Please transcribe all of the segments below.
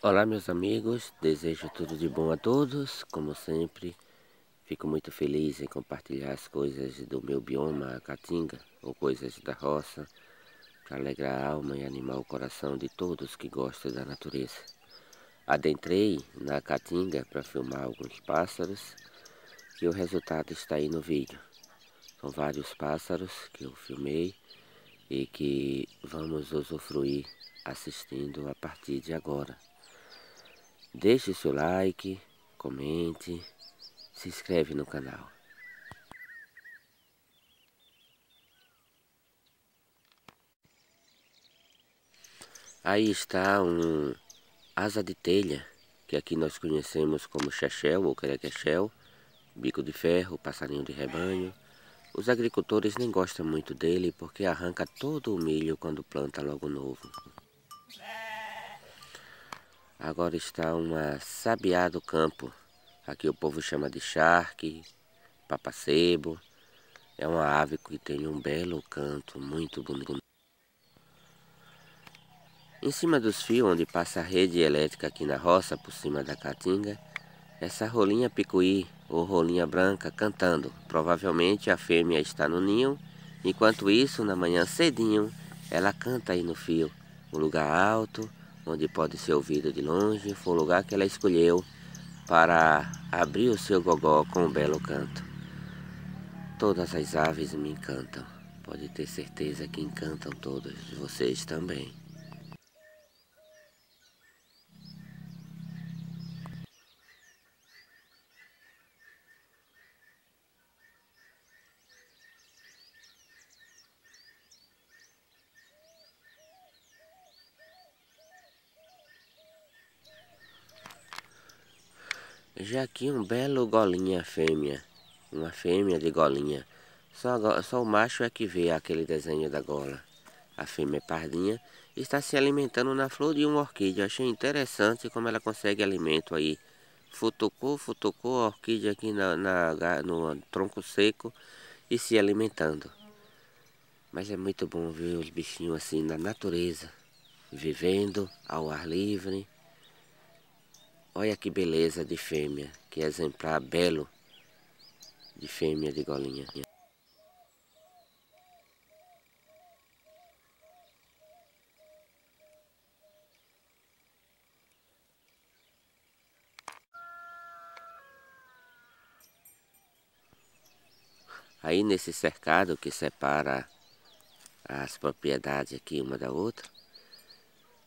Olá meus amigos, desejo tudo de bom a todos, como sempre fico muito feliz em compartilhar as coisas do meu bioma, a Caatinga, ou coisas da roça, para alegrar a alma e animar o coração de todos que gostam da natureza. Adentrei na Caatinga para filmar alguns pássaros e o resultado está aí no vídeo. São vários pássaros que eu filmei e que vamos usufruir assistindo a partir de agora. Deixe seu like, comente, se inscreve no canal. Aí está um asa de telha, que aqui nós conhecemos como chechel ou crequechel, bico de ferro, passarinho de rebanho. Os agricultores nem gostam muito dele porque arranca todo o milho quando planta logo novo. Agora está uma sabiá do campo. Aqui o povo chama de charque, papacebo. É uma ave que tem um belo canto, muito bonito. Em cima dos fios onde passa a rede elétrica aqui na roça, por cima da caatinga, essa rolinha picuí ou rolinha branca cantando. Provavelmente a fêmea está no ninho, enquanto isso, na manhã cedinho, ela canta aí no fio. Um lugar alto, onde pode ser ouvido de longe, foi o lugar que ela escolheu para abrir o seu gogó com um belo canto. Todas as aves me encantam, pode ter certeza que encantam todos vocês também. Já aqui um belo golinha fêmea, uma fêmea de golinha. Só, só o macho é que vê aquele desenho da gola. A fêmea pardinha está se alimentando na flor de uma orquídea. Achei interessante como ela consegue alimento aí. Futucou, futucou a orquídea aqui na, na, no tronco seco e se alimentando. Mas é muito bom ver os bichinhos assim na natureza, vivendo ao ar livre. Olha que beleza de fêmea, que exemplar belo de fêmea de golinha. Aí nesse cercado que separa as propriedades aqui uma da outra,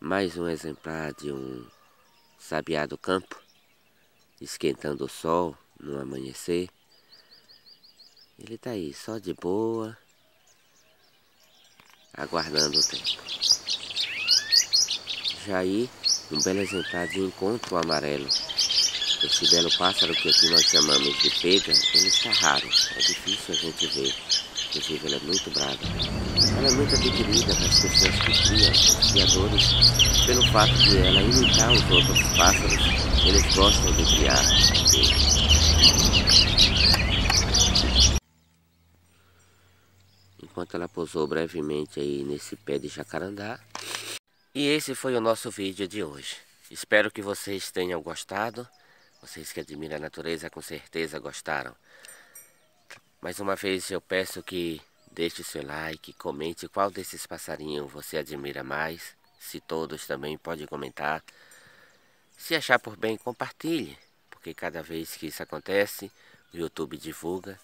mais um exemplar de um sabiá do campo, esquentando o sol no amanhecer. Ele está aí, só de boa, aguardando o tempo. Aí, um belo exemplar de encontro amarelo. Esse belo pássaro que aqui nós chamamos de pega, ele está raro, é difícil a gente ver. Inclusive, ele é muito bravo. Ela é muito adquirida para as pessoas que criam, os criadores, pelo fato de ela imitar os outros pássaros, eles gostam de criar. Enquanto ela pousou brevemente aí nesse pé de jacarandá. E esse foi o nosso vídeo de hoje. Espero que vocês tenham gostado. Vocês que admiram a natureza com certeza gostaram. Mais uma vez eu peço que deixe seu like, comente qual desses passarinhos você admira mais. Se todos também pode comentar. Se achar por bem, compartilhe, porque cada vez que isso acontece, o YouTube divulga.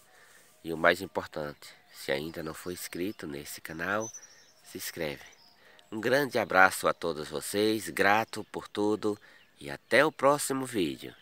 E o mais importante, se ainda não for inscrito nesse canal, se inscreve. Um grande abraço a todos vocês, grato por tudo e até o próximo vídeo.